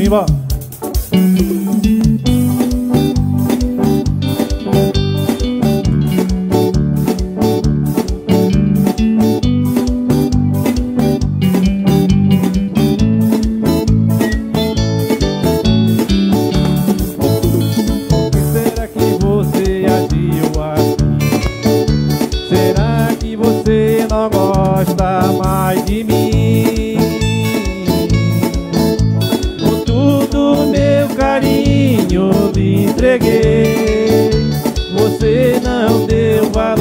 Viva! Não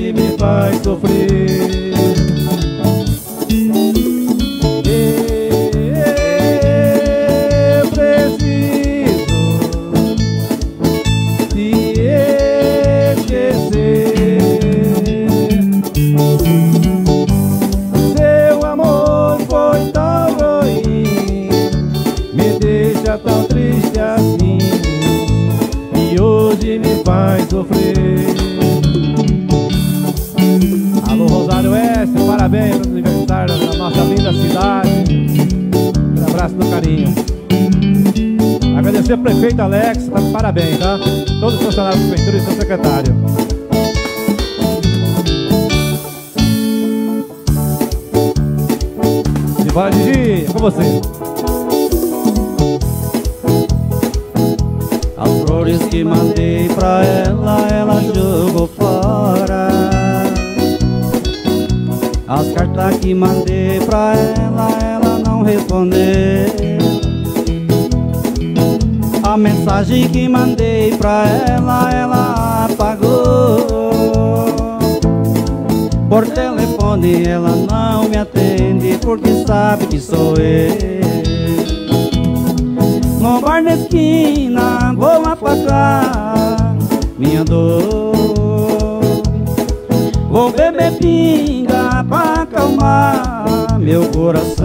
E hoje me faz sofrer Parabéns pelo aniversário da nossa linda cidade Um abraço do carinho Agradecer ao prefeito Alex, tá parabéns, tá? Todos os funcionários da prefeitura e seu secretário. E vai, Gigi, é com você. As flores que mandei pra ela, ela As cartas que mandei pra ela, ela não respondeu. A mensagem que mandei pra ela, ela apagou. Por telefone ela não me atende porque sabe que sou eu. No bar na esquina vou apagar minha dor Vou beber pinga pra acalmar meu coração.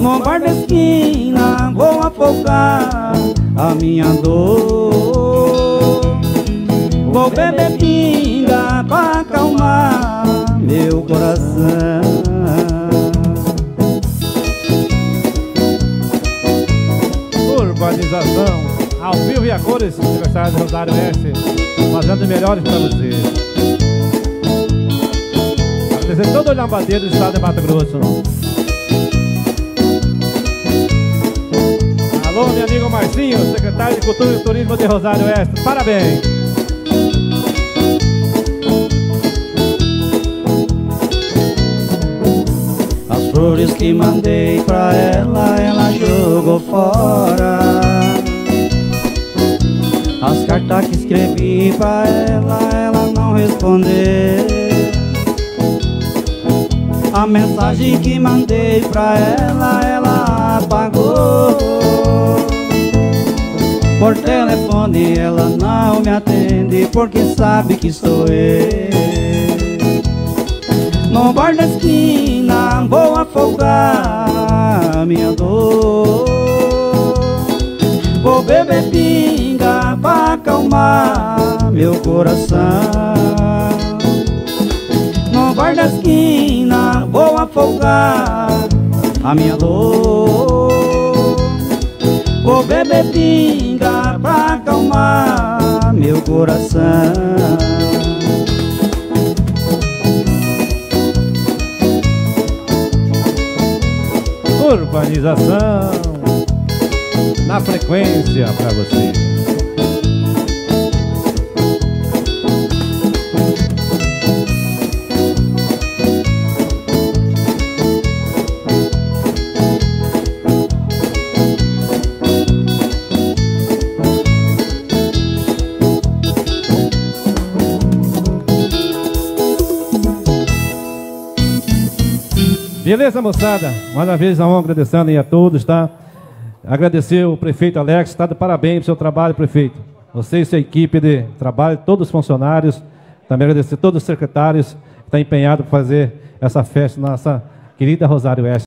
No bar da esquina vou afogar a minha dor. Vou beber pinga pra acalmar meu coração. Urbanização, ao vivo e a cores, aniversário do Rosário Oeste, fazendo melhores pra você. Agradecer todo o lambadeiro do estado de Mato Grosso. Alô, meu amigo Marcinho, secretário de Cultura e Turismo de Rosário Oeste, parabéns. As flores que mandei pra ela, ela jogou fora. As cartas que escrevi pra ela, ela não respondeu. A mensagem que mandei pra ela, ela apagou. Por telefone ela não me atende porque sabe que sou eu. No bar da esquina vou afogar minha dor Vou beber pinga pra acalmar meu coração No bar da esquina vou afogar a minha dor Vou beber pinga pra acalmar meu coração Urbanização, na frequência pra você. Beleza, moçada? Mais uma vez, vamos agradecendo aí a todos, tá? Agradecer o prefeito Alex, está de parabéns pelo seu trabalho, prefeito. Você e sua equipe de trabalho, todos os funcionários. Também agradecer a todos os secretários que estão empenhados para fazer essa festa, nossa querida Rosário Oeste.